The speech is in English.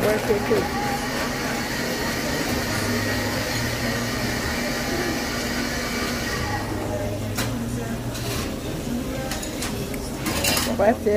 work here too. That's it.